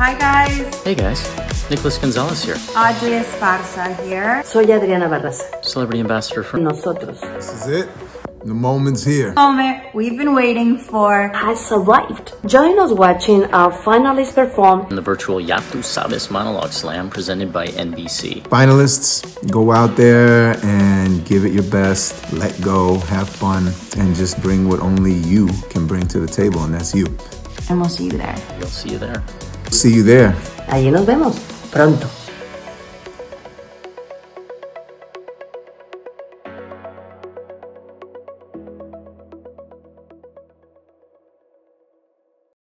Hi guys, Hey guys, Nicholas Gonzalez here, Audrey Esparza here. Soy Adriana Barraza. celebrity ambassador for Nosotros. This is it. The moment's here. Moment we've been waiting for. Has arrived. Join us watching our finalists perform in the virtual Ya Tu Sabes Monologue Slam presented by NBC. Finalists, go out there and give it your best. Let go, have fun, and just bring what only you can bring to the table, and that's you. And we'll see you there. We'll see you there. See you there. Allí nos vemos pronto.